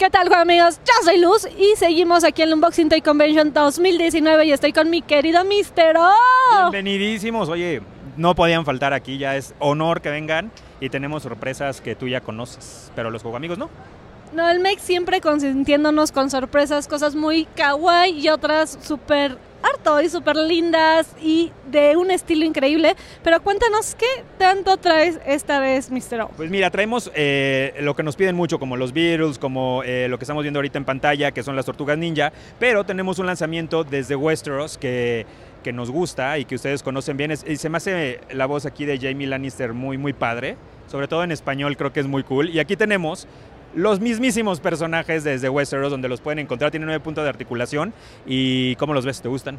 ¿Qué tal, amigos? Yo soy Luz y seguimos aquí en el Unboxing Toy Convention 2019 y estoy con mi querido Mister O. Bienvenidísimos. Oye, no podían faltar aquí, ya es honor que vengan y tenemos sorpresas que tú ya conoces, pero los amigos no. No, el Mex siempre consintiéndonos con sorpresas, cosas muy kawaii y otras súper harto y súper lindas y de un estilo increíble. Pero cuéntanos, ¿qué tanto traes esta vez, Mr. O? Pues mira, traemos eh, lo que nos piden mucho, como los Beatles, como eh, lo que estamos viendo ahorita en pantalla, que son las tortugas ninja. Pero tenemos un lanzamiento desde Westeros que que nos gusta y que ustedes conocen bien. y se me hace la voz aquí de Jamie Lannister muy, muy padre. Sobre todo en español creo que es muy cool. Y aquí tenemos los mismísimos personajes desde Westeros, donde los pueden encontrar. Tienen nueve puntos de articulación. ¿Y cómo los ves? ¿Te gustan?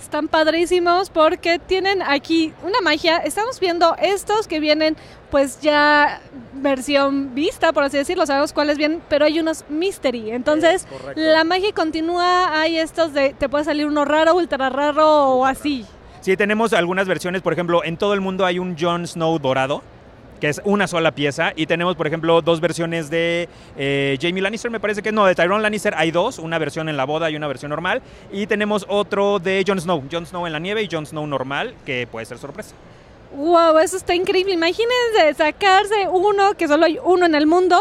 Están padrísimos porque tienen aquí una magia. Estamos viendo estos que vienen pues ya versión vista, por así decirlo, sabemos cuáles vienen, pero hay unos mystery. Entonces, la magia continúa, hay estos de te puede salir uno raro, ultra raro o así. Sí, tenemos algunas versiones, por ejemplo, en todo el mundo hay un Jon Snow dorado que es una sola pieza. Y tenemos, por ejemplo, dos versiones de eh, Jamie Lannister, me parece que no, de Tyrone Lannister hay dos, una versión en la boda y una versión normal. Y tenemos otro de Jon Snow, Jon Snow en la nieve y Jon Snow normal, que puede ser sorpresa. Wow, eso está increíble. Imagínense sacarse uno, que solo hay uno en el mundo.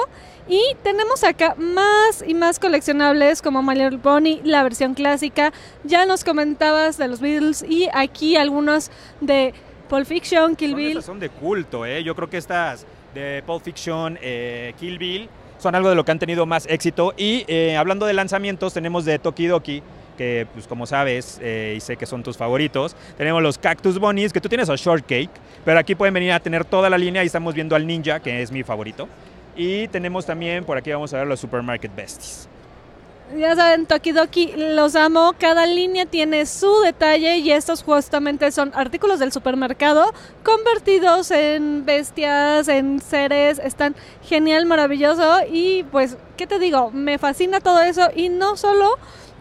Y tenemos acá más y más coleccionables como My Little Pony, la versión clásica. Ya nos comentabas de los Beatles y aquí algunos de Pulp Fiction, Kill Bill. Son de culto, ¿eh? Yo creo que estas de Pulp Fiction, eh, Kill Bill, son algo de lo que han tenido más éxito. Y eh, hablando de lanzamientos, tenemos de Tokidoki, que pues como sabes, y sé que son tus favoritos. Tenemos los Cactus Bunnies, que tú tienes a Shortcake, pero aquí pueden venir a tener toda la línea y estamos viendo al Ninja, que es mi favorito. Y tenemos también, por aquí vamos a ver los Supermarket Besties. Ya saben, Tokidoki los amo. Cada línea tiene su detalle y estos justamente son artículos del supermercado convertidos en bestias, en seres. Están genial, maravilloso. Y pues, ¿qué te digo? Me fascina todo eso. Y no solo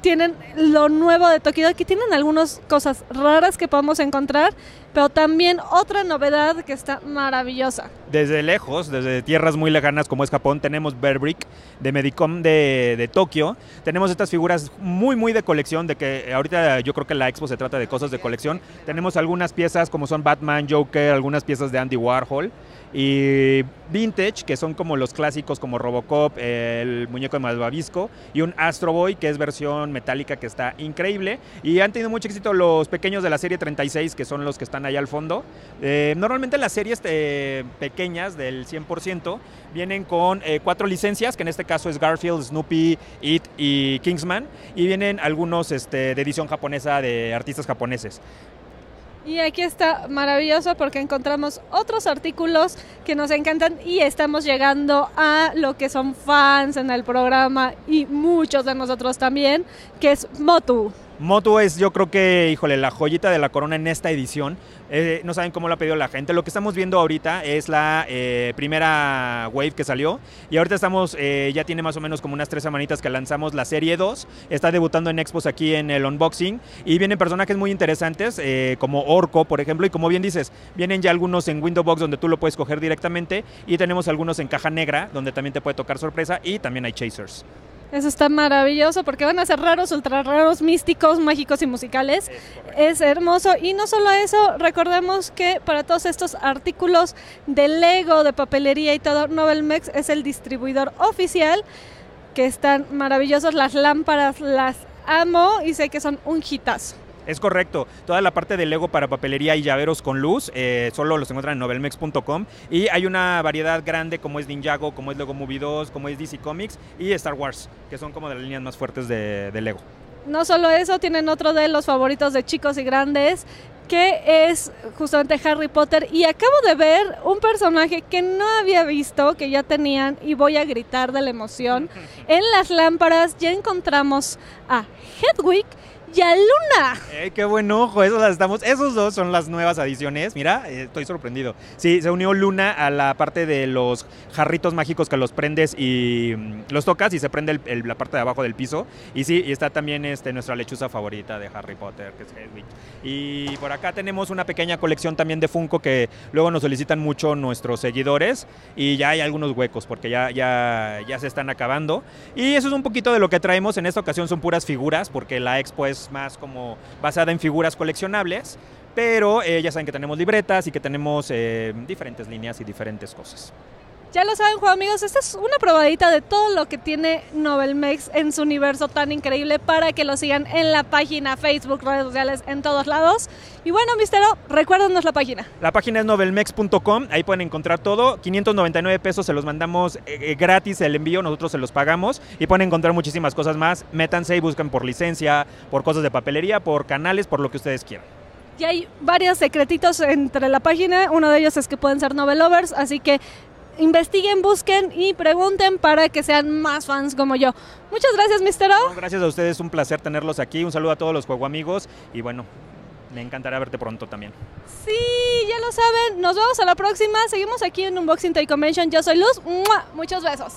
tienen lo nuevo de Tokidoki, tienen algunas cosas raras que podemos encontrar, pero también otra novedad que está maravillosa. Desde lejos, desde tierras muy lejanas como es Japón, tenemos Bearbrick de Medicom de, de Tokio. Tenemos estas figuras muy, muy de colección, de que ahorita yo creo que la expo se trata de cosas de colección. Tenemos algunas piezas como son Batman, Joker, algunas piezas de Andy Warhol y vintage, que son como los clásicos como Robocop, el muñeco de Malvavisco y un Astro Boy, que es versión metálica que está increíble. Y han tenido mucho éxito los pequeños de la serie 36, que son los que están allá al fondo. Eh, normalmente las series eh, pequeñas del 100% vienen con eh, cuatro licencias, que en este caso es Garfield, Snoopy, It y Kingsman, y vienen algunos este, de edición japonesa de artistas japoneses. Y aquí está maravilloso porque encontramos otros artículos que nos encantan y estamos llegando a lo que son fans en el programa y muchos de nosotros también, que es Motu. Motu es yo creo que, híjole, la joyita de la corona en esta edición. Eh, no saben cómo lo ha pedido la gente. Lo que estamos viendo ahorita es la eh, primera wave que salió. Y ahorita estamos, eh, ya tiene más o menos como unas tres semanitas que lanzamos la serie 2. Está debutando en Expos aquí en el unboxing. Y vienen personajes muy interesantes, como Orco, por ejemplo. Y como bien dices, vienen ya algunos en Window Box donde tú lo puedes coger directamente. Y tenemos algunos en caja negra donde también te puede tocar sorpresa. Y también hay chasers. Eso está maravilloso porque van a ser raros, ultra raros, místicos, mágicos y musicales. Es, hermoso. Y no solo eso, recordemos que para todos estos artículos de Lego, de papelería y todo, Novelmex es el distribuidor oficial, que están maravillosos. Las lámparas las amo y sé que son un hitazo. Es correcto. Toda la parte de Lego para papelería y llaveros con luz eh, solo los encuentran en novelmex.com y hay una variedad grande como es Ninjago, como es Lego Movie 2, como es DC Comics y Star Wars, que son como de las líneas más fuertes de, Lego. No solo eso, tienen otro de los favoritos de chicos y grandes, que es justamente Harry Potter. Y acabo de ver un personaje que no había visto, que ya tenían, y voy a gritar de la emoción. En las lámparas ya encontramos a Hedwig y a Luna. ¡Ey, qué buen ojo! Esos, estamos, esos dos son las nuevas adiciones. Mira, eh, estoy sorprendido. Sí, se unió Luna a la parte de los jarritos mágicos que los prendes y mm, los tocas y se prende el- el- la parte de abajo del piso. Y sí, y está también este, nuestra lechuza favorita de Harry Potter, que es Hedwig. Y por acá tenemos una pequeña colección también de Funko que luego nos solicitan mucho nuestros seguidores. Y ya hay algunos huecos porque ya, ya, ya se están acabando. Y eso es un poquito de lo que traemos. En esta ocasión son puras figuras, porque la expo es más como basada en figuras coleccionables. Pero eh, ya saben que tenemos libretas y que tenemos eh, diferentes líneas y diferentes cosas. Ya lo saben, juego amigos, esta es una probadita de todo lo que tiene Novelmex en su universo tan increíble para que lo sigan en la página, Facebook, redes sociales, en todos lados. Y bueno, Mistero, recuérdanos la página. La página es novelmex.com, ahí pueden encontrar todo. 599 pesos se los mandamos eh, eh, gratis el envío, nosotros se los pagamos y pueden encontrar muchísimas cosas más. Métanse y buscan por licencia, por cosas de papelería, por canales, por lo que ustedes quieran. Y hay varios secretitos entre la página. Uno de ellos es que pueden ser novelovers, así que investiguen, busquen y pregunten para que sean más fans como yo. Muchas gracias, Mistero. No, gracias a ustedes, un placer tenerlos aquí. Un saludo a todos los juego amigos y bueno, me encantará verte pronto también. Sí, ya lo saben. Nos vemos a la próxima. Seguimos aquí en Unboxing Toy Convention. Yo soy Luz. ¡Mua! Muchos besos.